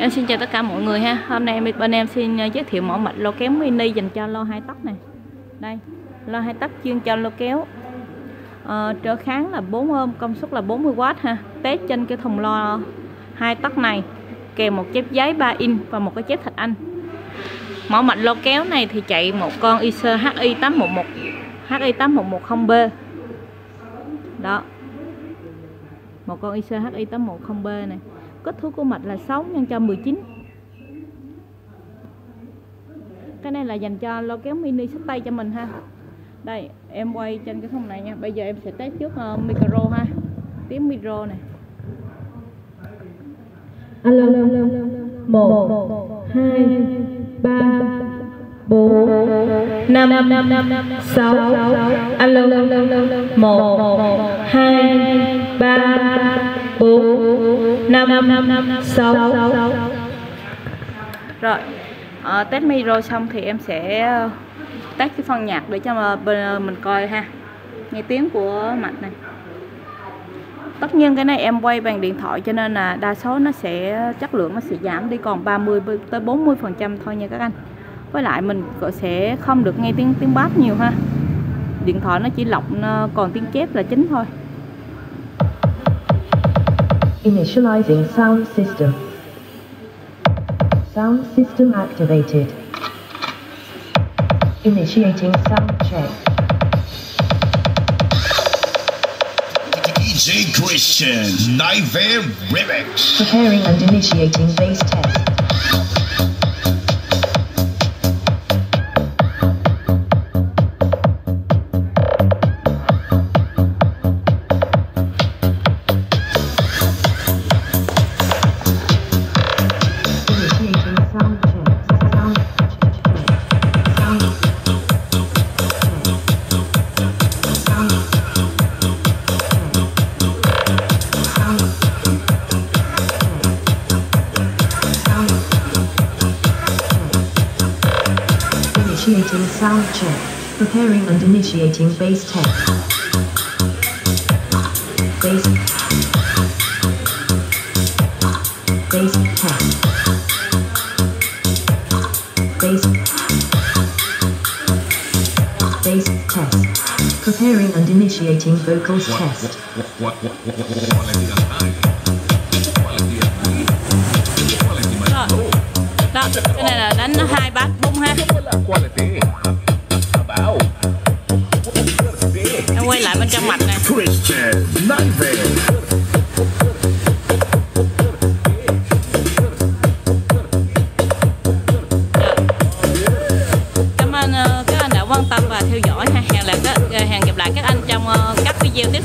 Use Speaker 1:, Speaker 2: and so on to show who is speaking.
Speaker 1: Em xin chào tất cả mọi người ha. Hôm nay bên em xin ờ, giới thiệu mẫu mạch lô kéo mini dành cho lô hai tóc này. Đây, lô hai tóc chuyên cho lô kéo. À, Trở kháng là 4 ôm, công suất là 40W ha. Test trên cái thùng lo hai tóc này Kèm một chép giấy 3 in và một cái chép thạch anh. Mẫu mạch lô kéo này thì chạy một con ISO HI811 HI810B Đó. Một con ISO HI810B này kích thước của mạch là 6 nhân cho 19 cái này là dành cho lo kéo mini sách tay cho mình ha. Đây em quay trên cái thùng này nha. Bây giờ em sẽ test trước uh, micro ha. Tiếng micro này.
Speaker 2: Alo một hai ba bốn năm sáu. Alo. Một hai ba bốn năm sáu.
Speaker 1: Rồi à, test micro xong thì em sẽ ờ, test cái phần nhạc để cho mà mình coi ha. Nghe tiếng của mạch này. Tất nhiên cái này em quay bằng điện thoại cho nên là đa số nó sẽ chất lượng nó sẽ giảm đi còn 30 tới 40 phần trăm thôi nha các anh. Với lại mình sẽ không được nghe tiếng tiếng bass nhiều ha. Điện thoại nó chỉ lọc còn tiếng chép là chính thôi.
Speaker 2: Initializing sound system. Sound system activated. Initiating sound check.
Speaker 3: DJ Christian Nightmare Remix.
Speaker 2: Preparing and initiating bass test. Initiating sound check. Preparing and initiating bass test. Bass. Bass test. Bass. Bass test. Preparing and initiating vocals test.
Speaker 1: đó cái này là đánh hai bát bung ha quay lại bên trong mạch này cảm ơn ờ, các anh đã quan tâm và theo dõi. Ha hẹn lại các hẹn gặp lại các anh trong ờ, các video tiếp